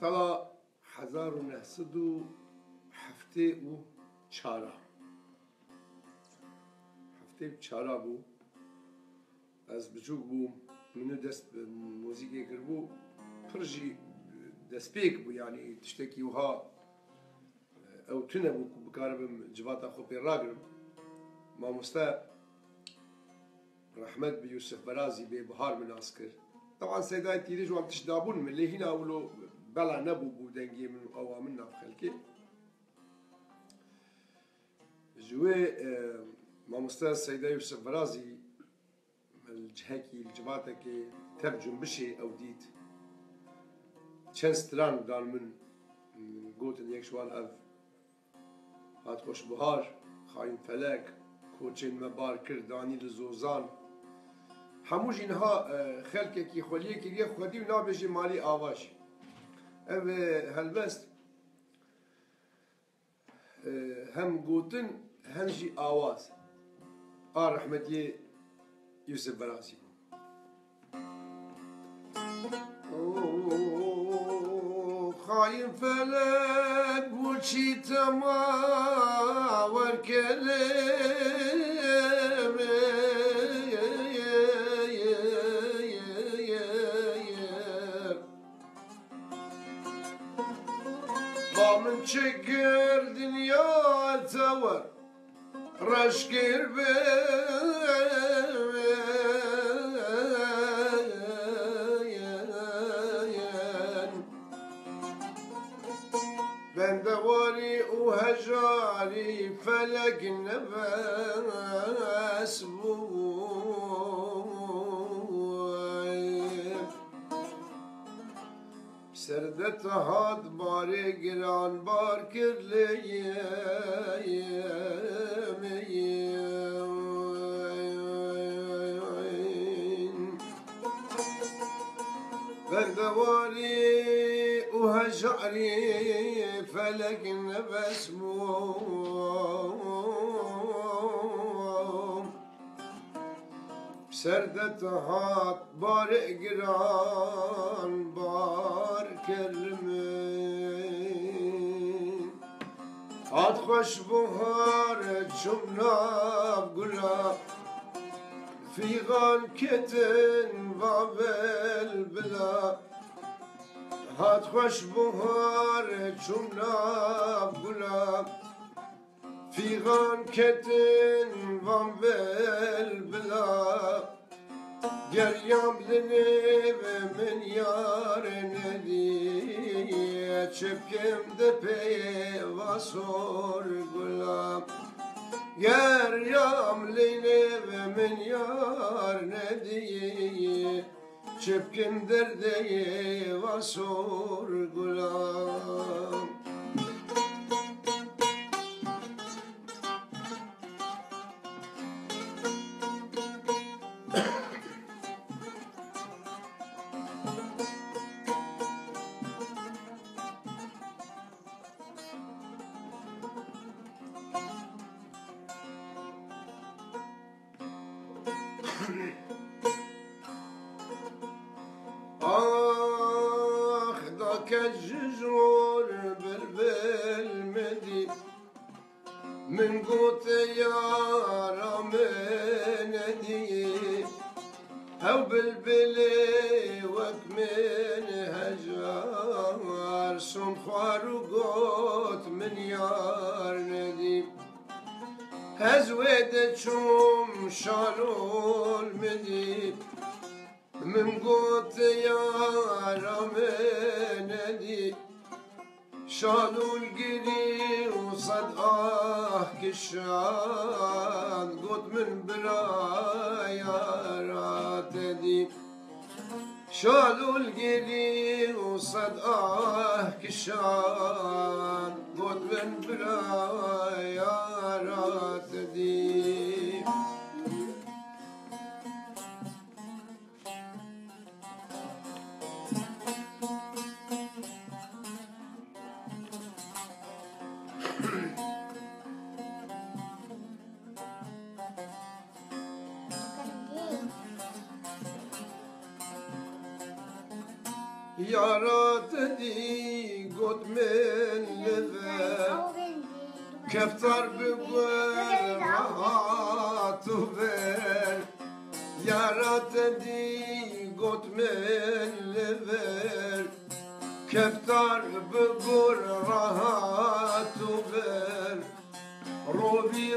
سالا هزار و نهصد و هفته و چارا. هفته چارا بو. از بچوک بو منو دست به موزیکی کرد بو. پرجی دست پیک بو یعنی تشتکی وها او تنه بو بکاربم جواتا خو پی راگرم ما مستا رحمت بيوسف برازي ببهار من عسكر طبعا سيداي تيري جو عم تشدابون من اللي هنا ولو بلا نبو بودنگی من قوامن ناف خلکی. جوێ مامۆستا سەیدا و سەبرازی جهەکی جواتەکە تەرجم بشێ ئەو دیت چەند ستران دان من گوتن یەک شوان ئەف هاتخۆش بهار خاین فەلەک کۆچێن مەبار کردانی لە زۆزان هەموو ژینها خەلکێکی خۆلیەکی یە خودی و نابێژی مالی ئاواشی helbest hem gotin hem jî awaz a rehmetiye Yusuf Berazî خاين فلك وشي تما والكلام çeker dünya tavar Raşkir bey Ben de vari u hecari felek nefes سردت هاد باري گران بار کرلیم بردواري وهجعري فلك نبسموم سردت هات بارق گران بار کرمین هات خوش بهار چمناب گلاب فيغان كتن بابل بلا هات خوش بهار چمناب گلاب فيغان كتن بابل بلا Geryam ve min yar nediye Çepkim de peyva sor gulam Geryam ve min yar nediye Çepkim derdeye vasor gulam كالججور بالبلمدي من قوت يا رمندي هو بالبلي وكمن هجار. سمخوار وقوت من يار نديم شوم شالول مدي Mümgut yaramenedi Şanul giri usad ah kişan. Gudmün birayara dedi Şalul giri usad ah kişan. Gudmün birayara dedi yaratedi god men leve keftar bugwer hatu ver. Yaratedi god men leve keftar bugwer hatu ver. Robi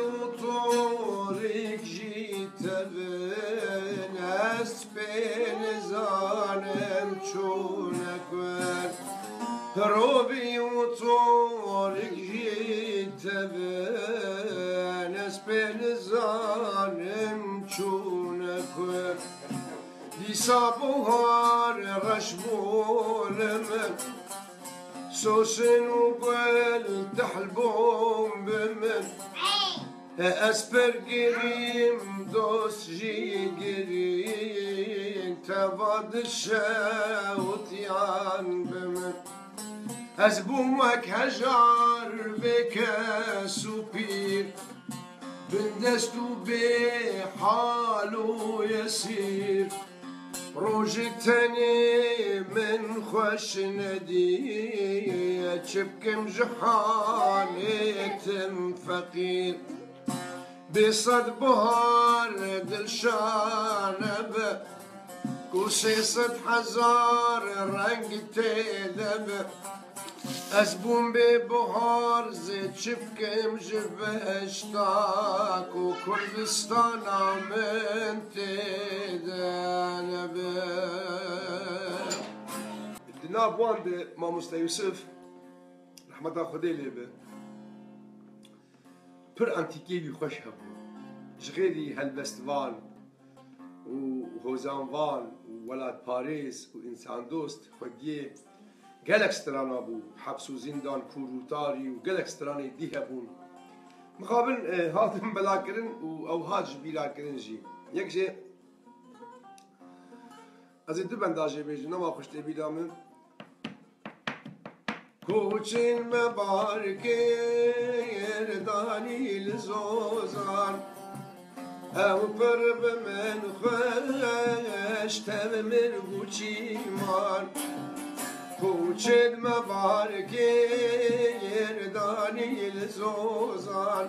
زانم چونک ور دیسا بوهار رشبولم سوسن وقل تحلبون بمن اسبر قريم دوس جي قريم تفاد الشاوت يان بمن أزبومك هجار بك بندست بحاله يسير روجك تاني من خوش ندية شبك مجحانية فقير بصد بهار دلشانب كوسيصة حزار رنگ تذب أزبون ببهار زيت شفكم جبشتاك وكردستان من تدان دناب وان بي ماموس يوسف رحمة الله خديلي بي پر انتیکی بی خوش هبو جغیری هلبستوال و هوزانوال و ولاد باريس وانسان دوست خودیه gelek strana bû heps û zindan kûrûtarî û gelek stranê dî hebûn mixabin hatin belakirin û ew hat ji bîrakirin jî yek jê ez ê du bendajê bêjim nema xuştêbîla min Koçin me barkê danî li zozan Ew pir bi min xweş tev mir bûçîman Me barkê danî li zozan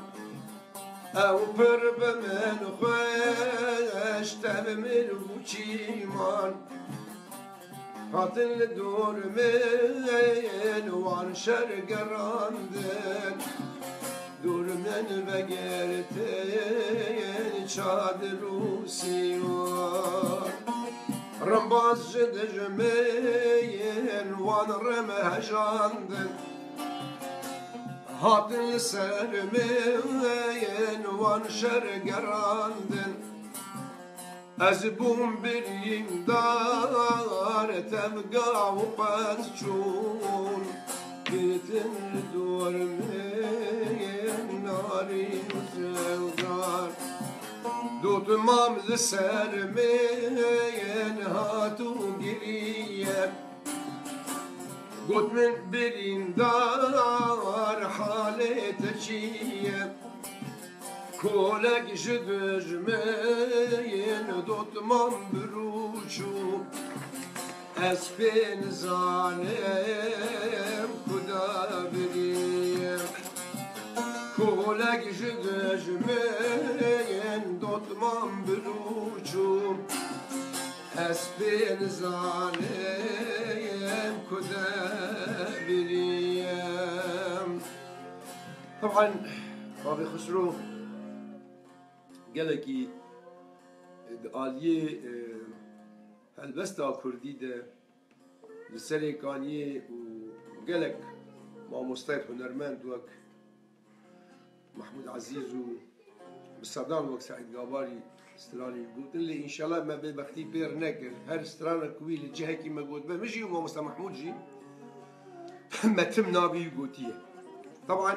Ew pir bi min xweş tev mir bûçîman Hatin li dor min wan şergerandin Dur min vegertin çadir û Rambaz ji dijmeyên wan reme hejandin Hatin li ser meyên wan şergerandin Ez bûm birîm dar tevga û qez çûn Gitin dormeyên narîn zewdar Dutmam li ser meyên hatû giriye Got min birîn dar halê te çiye Kolek ji dijmeyên dotman birûçû Ez pê nizanim kuda birîye Kolek ji مضمن بالوجوب حسبي نزاليم كذابريم طبعا بابي خسرو قالكي آلية هلبستا كردي ده لسري كانية وقالك ما مستيف هنرمان دوك محمود عزيز و بصدام وەک سعید گاواری سترانی گوت لە ئینشاءڵا مە بێبختی پێر نەکرد. هەر سترانە کوی لە جهێکی مەگوت بە مژی و مامۆستا مححمودجی مەتم نابی گوتیە. طبعا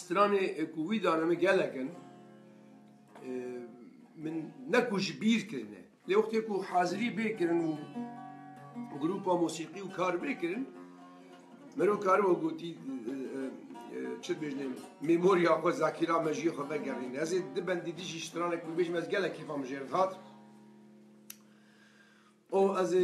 سترانی کوی دانەمە گەلەکەن آه، من نەکوش بیرکردنە لە وەختێک و حازری بێکردن و گروپا مۆسیقی و کار بێکردن مرو کارەوە گوتی آه، آه، چت بجنم ميموريا خو ذاكرة مجي خو بگرين هذه دبن دي ديجي اشترانك بيج مزجلك كيف مجرد هات او از